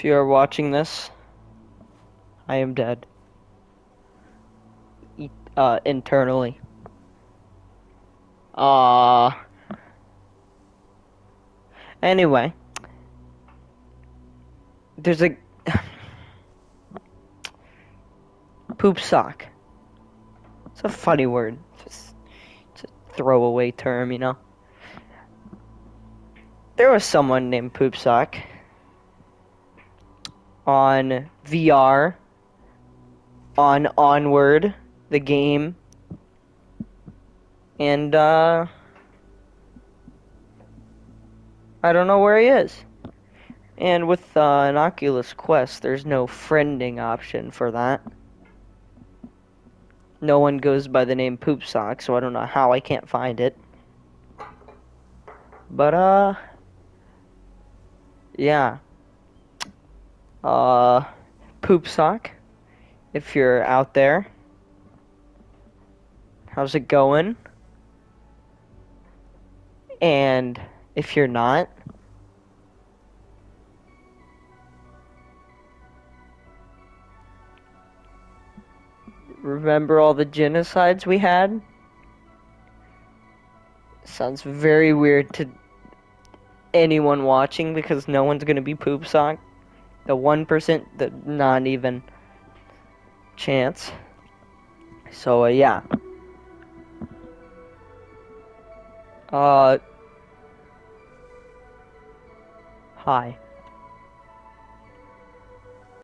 If you are watching this, I am dead. E- Uh, internally. Uh. Anyway. There's a. Poop sock. It's a funny word. Just, it's a throwaway term, you know? There was someone named Poop Sock on VR, on Onward, the game, and uh, I don't know where he is. And with uh, an Oculus Quest, there's no friending option for that. No one goes by the name Poop Sock, so I don't know how I can't find it. But uh, yeah. Uh, Poop Sock, if you're out there, how's it going? And if you're not, remember all the genocides we had? Sounds very weird to anyone watching because no one's gonna be poop sock. The one percent, the not even chance. So uh, yeah. Uh. Hi.